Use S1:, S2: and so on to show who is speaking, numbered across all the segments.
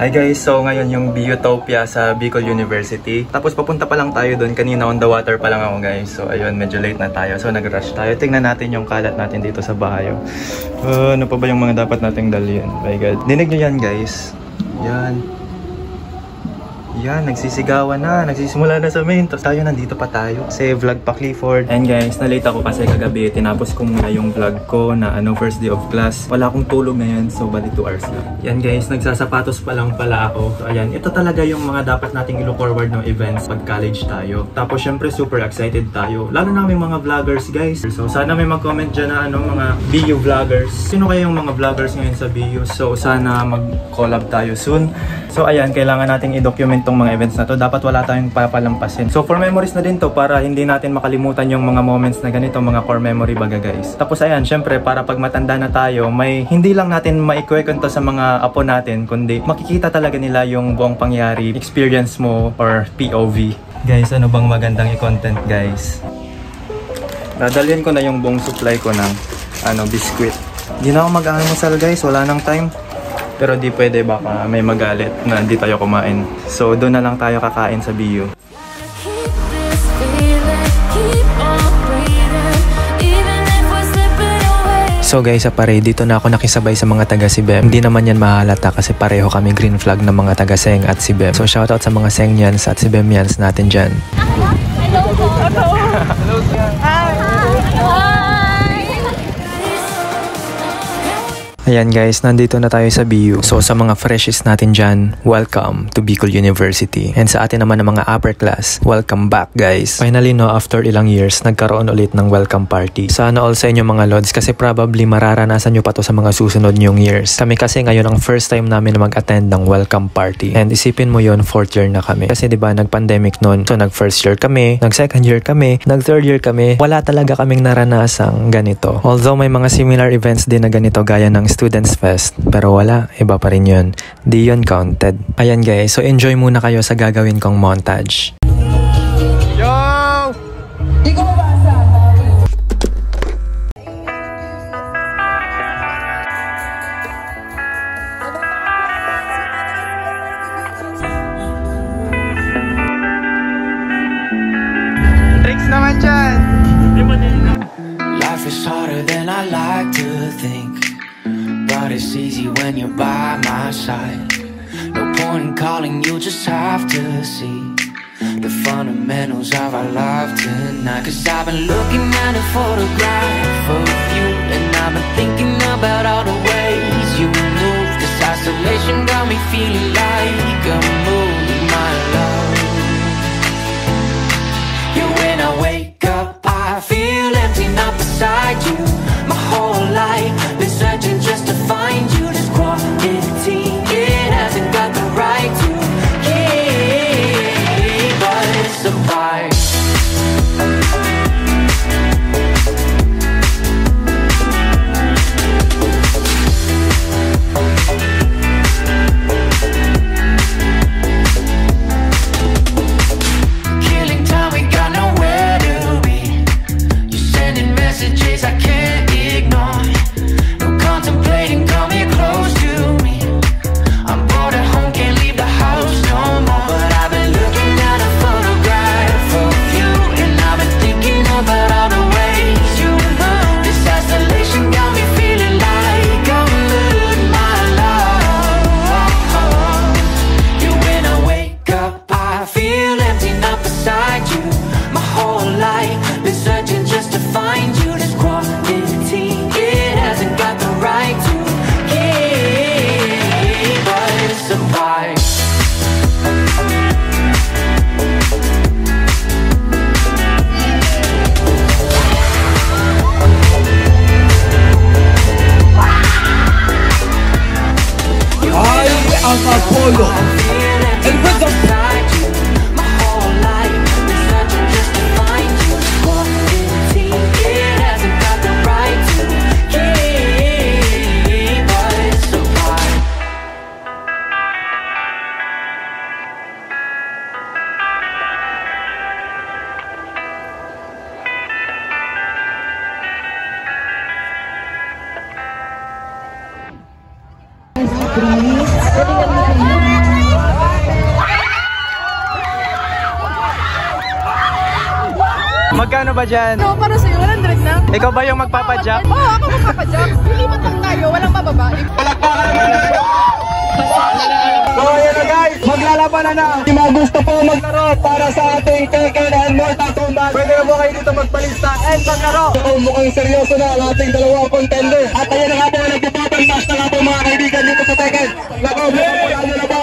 S1: Hi guys, so ngayon yung Biotopia sa Bicol University. Tapos papunta pa lang tayo doon, kanina on the water pa lang ako guys. So ayun, medyo late na tayo. So nag-rush tayo. Tingnan natin yung kalat natin dito sa bahayo. Uh, ano pa ba yung mga dapat nating dalhin? My God. Dinig nyo yan guys. Yan. Yan, nagsisigawan na. Nagsisimula na sa main. Tapos tayo nandito pa tayo. Kasi vlog pa Clifford. And guys, na-late ako kasi kagabi. Tinapos ko muna yung vlog ko na ano, first day of class. Wala akong tulog ngayon. So, bali 2 hours lang. Yan guys, nagsasapatos pa lang pala ako. So, ayan. Ito talaga yung mga dapat nating ilo forward ng events pag college tayo. Tapos, syempre, super excited tayo. Lalo na mga vloggers, guys. So, sana may mag-comment dyan na ano, mga BU vloggers. Sino kaya yung mga vloggers ngayon sa BU? So, sana mag-collab tayo soon. So, ayan. Kailangan nating i-document tong mga events na to, dapat wala tayong papalampasin. So for memories na din to para hindi natin makalimutan yung mga moments na ganito, mga core memory baga guys. Tapos ayan, syempre para pag matanda na tayo, may hindi lang natin maikwento sa mga apo natin, kundi makikita talaga nila yung buong pangyari, experience mo or POV. Guys, ano bang magandang i-content guys? Dadalhin ko na yung buong supply ko ng ano, biscuit. Hindi na ako mag-almusal guys, wala nang time. Pero di pwede baka may magalit na hindi tayo kumain. So doon na lang tayo kakain sa BU.
S2: So guys, sa pare, dito na ako nakisabay sa mga taga Sibem. Hindi naman yan mahalata kasi pareho kami green flag ng mga taga Seng at Sibem. So shoutout sa mga Sengyans at Sibemians natin dyan.
S3: Hello po. Hello. Hi. Hi.
S2: Ayan guys, nandito na tayo sa BU. So sa mga freshies natin dyan, welcome to Bicol University. And sa atin naman ng mga upper class, welcome back guys. Finally no, after ilang years, nagkaroon ulit ng welcome party. Sana all sa inyo mga lods kasi probably mararanasan nyo pa to sa mga susunod nyong years. Kami kasi ngayon ang first time namin na mag-attend ng welcome party. And isipin mo yon fourth year na kami. Kasi 'di ba nag-pandemic noon. So nag first year kami, nag second year kami, nag third year kami. Wala talaga kaming naranasang ganito. Although may mga similar events din na ganito gaya ng Students Fest, pero wala, iba pa rin yun. Di yun counted. Ayan guys, so enjoy muna kayo sa gagawin kong montage.
S1: Tricks naman dyan!
S4: Life is harder than I like to think. But it's easy when you're by my side. No point in calling, you just have to see the fundamentals of our life tonight. Cause I've been looking at a photograph of you, and I've been thinking about all the ways you move. This isolation got me feeling like a mood, my love. Yeah,
S1: ba dyan?
S5: No, para sa'yo, 100 na.
S1: Ikaw ba yung magpapadyak?
S5: Oo, ako magpapadyak. Lilipat lang tayo, walang bababa.
S6: So ayan na guys, maglalaban na na. Yung mga gusto po maglaro para sa ating Tekken and Mortal Kombat. Pwede na po kayo dito magpalista and maglaro. So mukhang seryoso na ang ating dalawang contender. At ayan na nga po, nagpapapantas na nga po mga kaibigan dito sa Tekken. Lako, po ano na po.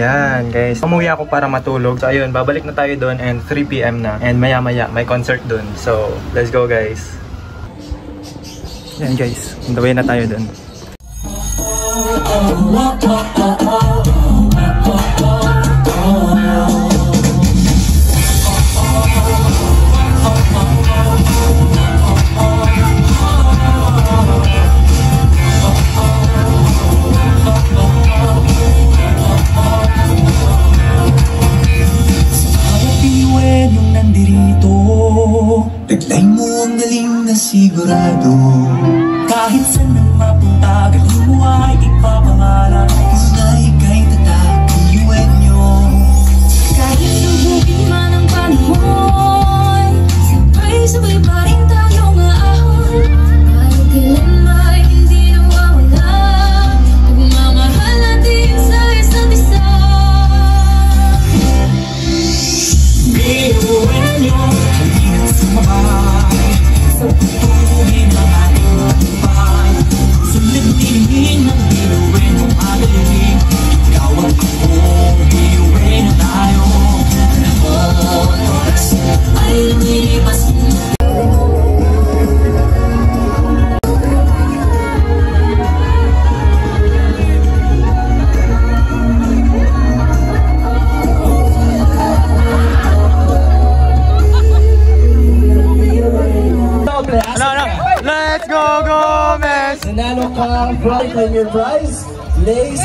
S1: Yan guys. Umuwi ako para matulog. So ayun, babalik na tayo doon and 3pm na. And maya maya may concert doon. So let's go guys. Yan guys, on the way na tayo doon.
S7: Piwen Taglay mo ang
S6: claim your prize.
S1: Ladies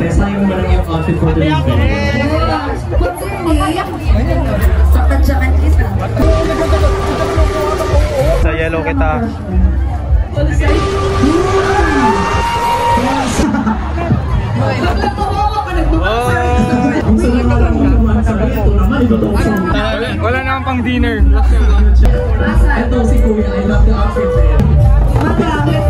S1: Pesahin mo
S7: lang yung outfit for the event.
S8: Sa
S1: yellow kita.
S8: Wala naman
S1: pang dinner. Ito si Kuya, I love the outfit. Magamit.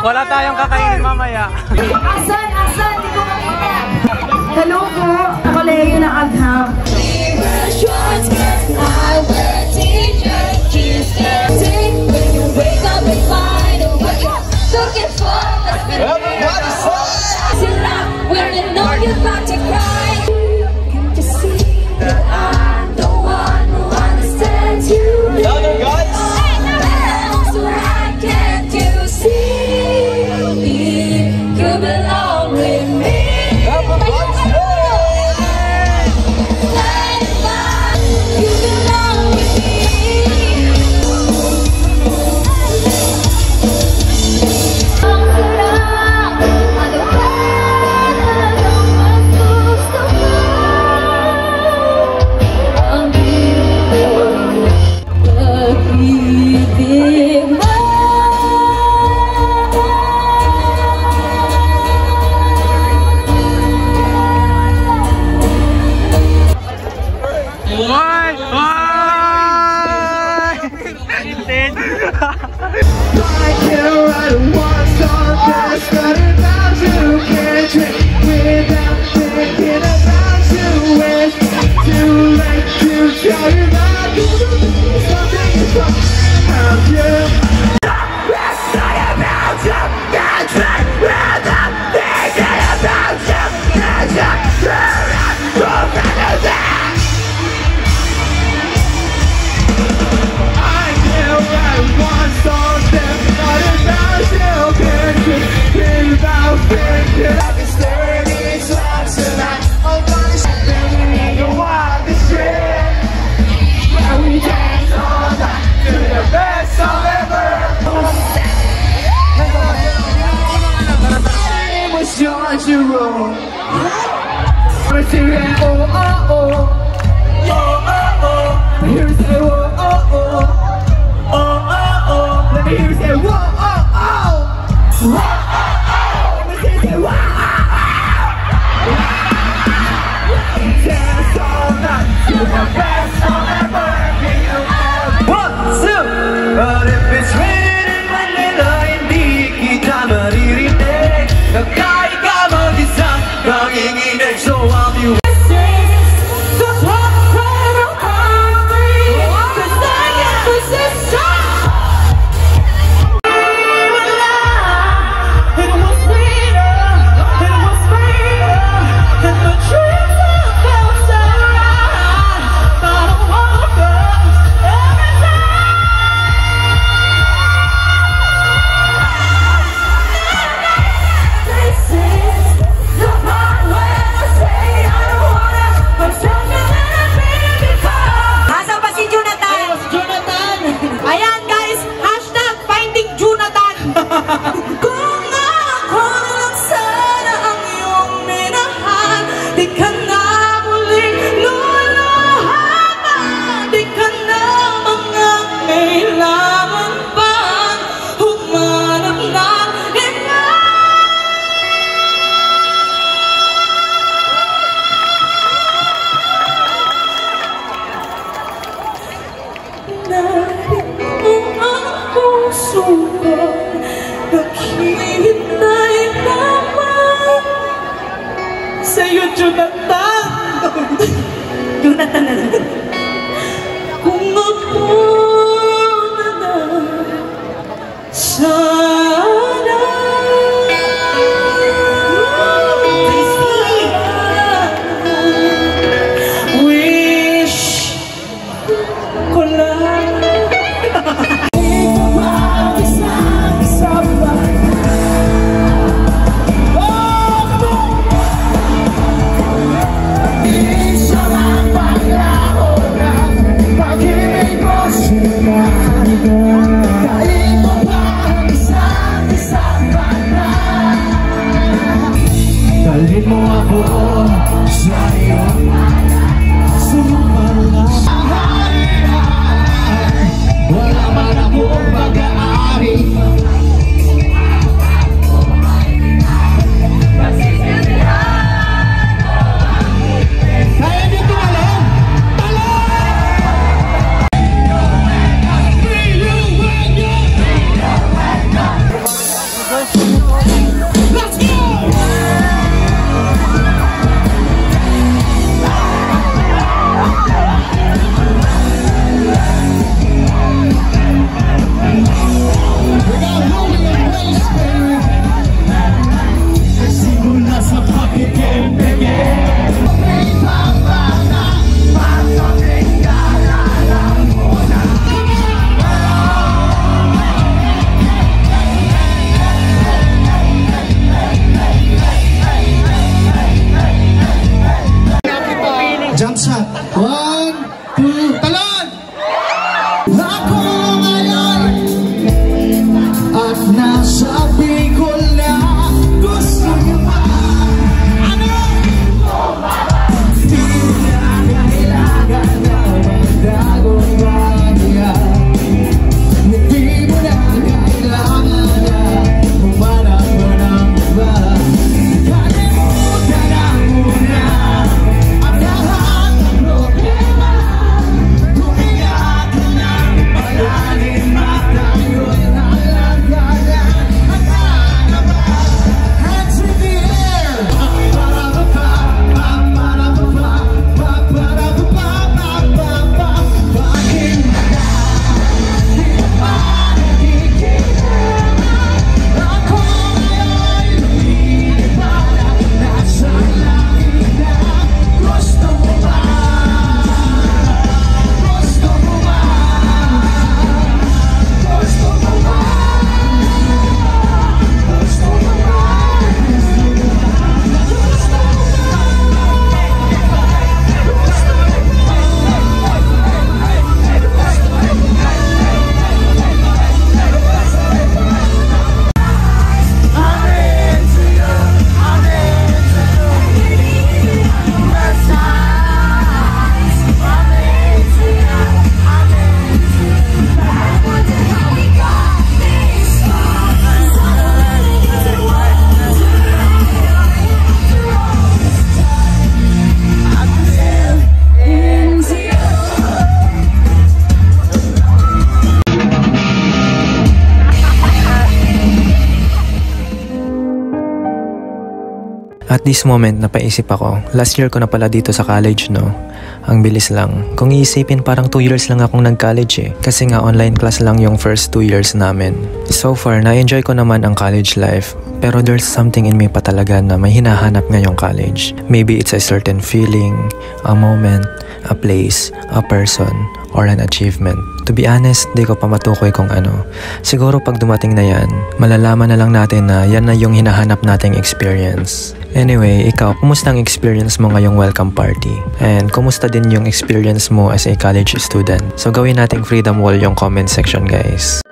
S1: Wala tayong kakainin mamaya.
S8: Asan? Asan? Hindi ko makita. Hello po. Ako Leo na
S2: At this moment, napaisip ako, last year ko na pala dito sa college, no? Ang bilis lang. Kung iisipin, parang 2 years lang akong nag-college eh. Kasi nga online class lang yung first 2 years namin. So far, na-enjoy ko naman ang college life. Pero there's something in me pa talaga na may hinahanap ngayong college. Maybe it's a certain feeling, a moment, a place, a person, or an achievement. To be honest, di ko pa matukoy kung ano. Siguro pag dumating na yan, malalaman na lang natin na yan na yung hinahanap nating experience. Anyway, ikaw, kumusta ang experience mo ngayong welcome party? And kumusta din yung experience mo as a college student? So gawin nating freedom wall yung comment section guys.